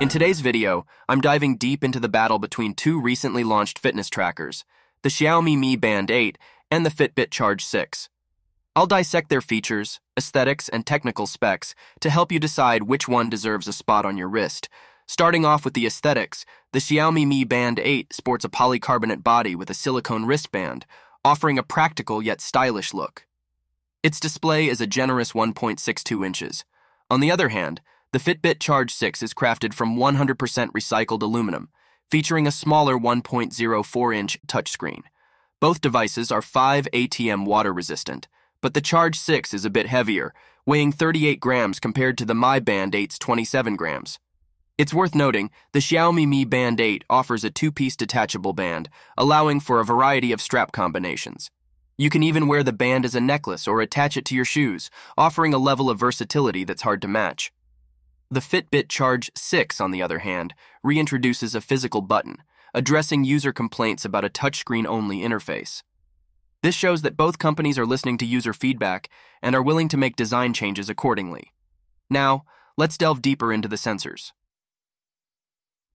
In today's video, I'm diving deep into the battle between two recently launched fitness trackers, the Xiaomi Mi Band 8 and the Fitbit Charge 6. I'll dissect their features, aesthetics, and technical specs to help you decide which one deserves a spot on your wrist. Starting off with the aesthetics, the Xiaomi Mi Band 8 sports a polycarbonate body with a silicone wristband, offering a practical yet stylish look. Its display is a generous 1.62 inches. On the other hand, the Fitbit Charge 6 is crafted from 100% recycled aluminum, featuring a smaller 1.04 inch touchscreen. Both devices are 5 ATM water resistant, but the Charge 6 is a bit heavier, weighing 38 grams compared to the Mi Band 8's 27 grams. It's worth noting, the Xiaomi Mi Band 8 offers a two-piece detachable band, allowing for a variety of strap combinations. You can even wear the band as a necklace or attach it to your shoes, offering a level of versatility that's hard to match. The Fitbit Charge 6, on the other hand, reintroduces a physical button, addressing user complaints about a touchscreen-only interface. This shows that both companies are listening to user feedback and are willing to make design changes accordingly. Now, let's delve deeper into the sensors.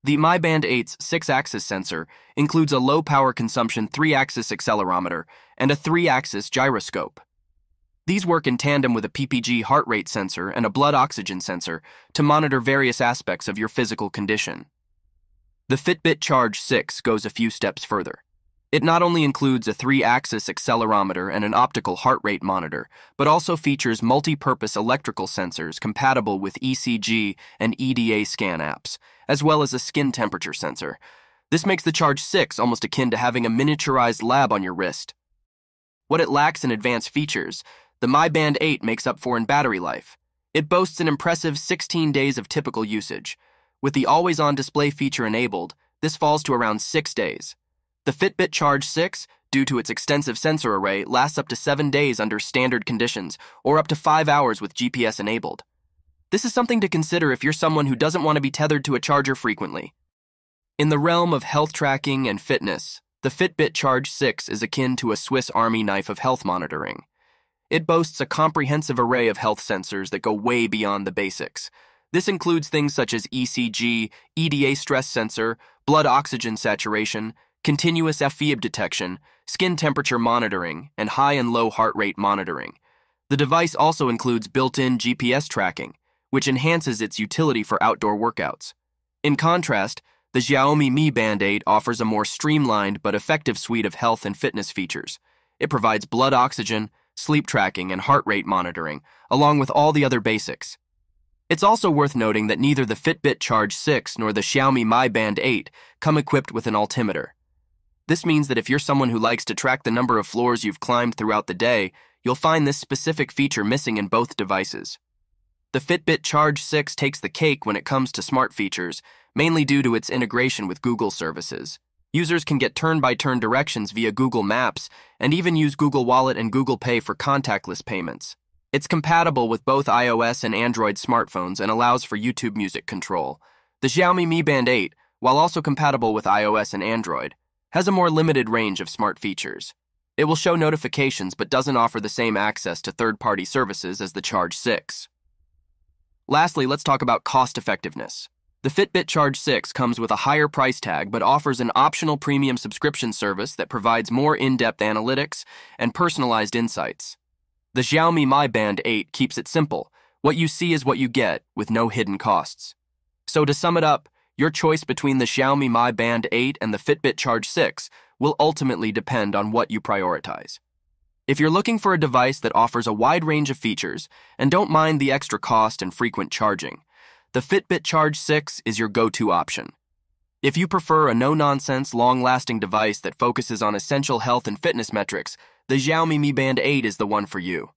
The Mi Band 8's 6-axis sensor includes a low-power consumption 3-axis accelerometer and a 3-axis gyroscope. These work in tandem with a PPG heart rate sensor and a blood oxygen sensor to monitor various aspects of your physical condition. The Fitbit Charge 6 goes a few steps further. It not only includes a three-axis accelerometer and an optical heart rate monitor, but also features multi-purpose electrical sensors compatible with ECG and EDA scan apps, as well as a skin temperature sensor. This makes the Charge 6 almost akin to having a miniaturized lab on your wrist. What it lacks in advanced features, the Mi Band 8 makes up for in battery life. It boasts an impressive 16 days of typical usage. With the always-on display feature enabled, this falls to around 6 days. The Fitbit Charge 6, due to its extensive sensor array, lasts up to 7 days under standard conditions, or up to 5 hours with GPS enabled. This is something to consider if you're someone who doesn't want to be tethered to a charger frequently. In the realm of health tracking and fitness, the Fitbit Charge 6 is akin to a Swiss Army knife of health monitoring. It boasts a comprehensive array of health sensors that go way beyond the basics. This includes things such as ECG, EDA stress sensor, blood oxygen saturation, continuous AFib detection, skin temperature monitoring, and high and low heart rate monitoring. The device also includes built-in GPS tracking, which enhances its utility for outdoor workouts. In contrast, the Xiaomi Mi Band 8 offers a more streamlined but effective suite of health and fitness features. It provides blood oxygen, sleep tracking, and heart rate monitoring, along with all the other basics. It's also worth noting that neither the Fitbit Charge 6 nor the Xiaomi Mi Band 8 come equipped with an altimeter. This means that if you're someone who likes to track the number of floors you've climbed throughout the day, you'll find this specific feature missing in both devices. The Fitbit Charge 6 takes the cake when it comes to smart features, mainly due to its integration with Google services. Users can get turn-by-turn -turn directions via Google Maps and even use Google Wallet and Google Pay for contactless payments. It's compatible with both iOS and Android smartphones and allows for YouTube music control. The Xiaomi Mi Band 8, while also compatible with iOS and Android, has a more limited range of smart features. It will show notifications but doesn't offer the same access to third-party services as the Charge 6. Lastly, let's talk about cost effectiveness. The Fitbit Charge 6 comes with a higher price tag but offers an optional premium subscription service that provides more in-depth analytics and personalized insights. The Xiaomi Mi Band 8 keeps it simple. What you see is what you get, with no hidden costs. So to sum it up, your choice between the Xiaomi Mi Band 8 and the Fitbit Charge 6 will ultimately depend on what you prioritize. If you're looking for a device that offers a wide range of features and don't mind the extra cost and frequent charging, the Fitbit Charge 6 is your go-to option. If you prefer a no-nonsense, long-lasting device that focuses on essential health and fitness metrics, the Xiaomi Mi Band 8 is the one for you.